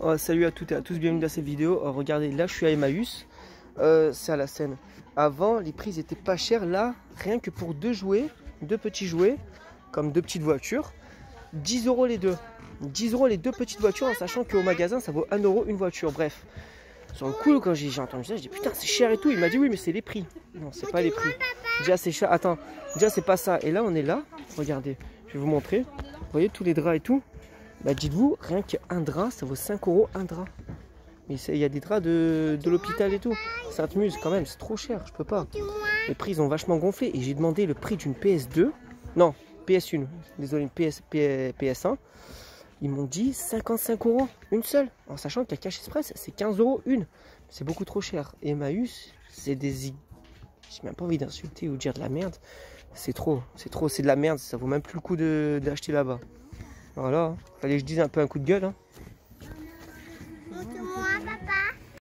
Oh, salut à toutes et à tous, bienvenue dans cette vidéo. Oh, regardez, là je suis à Emmaüs, euh, c'est à la scène. Avant, les prix étaient pas chers. Là, rien que pour deux jouets, deux petits jouets, comme deux petites voitures, 10 euros les deux. 10 euros les deux petites voitures, en sachant qu'au magasin ça vaut 1 euro une voiture. Bref, sur le coup, quand j'ai entendu ça, j'ai dit putain, c'est cher et tout. Il m'a dit oui, mais c'est les prix. Non, c'est pas les prix. Déjà, c'est cher. Attends, déjà, c'est pas ça. Et là, on est là. Regardez, je vais vous montrer. Vous voyez tous les draps et tout? Bah dites-vous, rien qu'un drap, ça vaut 5 euros un drap. Mais il y a des draps de, l'hôpital et tout. Sainte-Muse, quand même, c'est trop cher, je peux pas. Les prix ont vachement gonflé. Et j'ai demandé le prix d'une PS2. Non, PS1. Désolé, une PS, PS1. Ils m'ont dit 55 euros une seule. En sachant que la Cash Express, c'est 15 euros une. C'est beaucoup trop cher. Emmaüs, c'est des. J'ai même pas envie d'insulter ou de dire de la merde. C'est trop, c'est trop, c'est de la merde. Ça vaut même plus le coup d'acheter là-bas. Voilà, fallait que je dise un peu un coup de gueule. Hein.